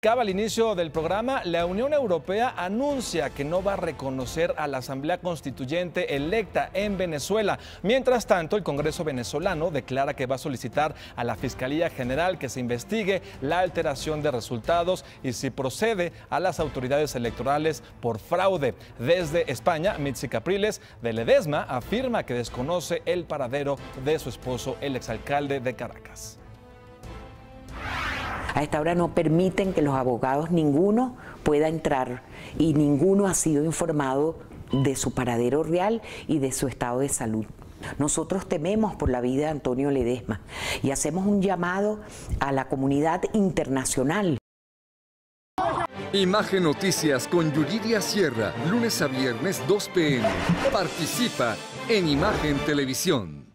Acaba al inicio del programa, la Unión Europea anuncia que no va a reconocer a la Asamblea Constituyente electa en Venezuela. Mientras tanto, el Congreso venezolano declara que va a solicitar a la Fiscalía General que se investigue la alteración de resultados y si procede a las autoridades electorales por fraude. Desde España, Mitzi Capriles de Ledesma afirma que desconoce el paradero de su esposo, el exalcalde de Caracas. A esta hora no permiten que los abogados ninguno pueda entrar y ninguno ha sido informado de su paradero real y de su estado de salud. Nosotros tememos por la vida de Antonio Ledesma y hacemos un llamado a la comunidad internacional. Imagen Noticias con Yuridia Sierra, lunes a viernes 2 pm. Participa en Imagen Televisión.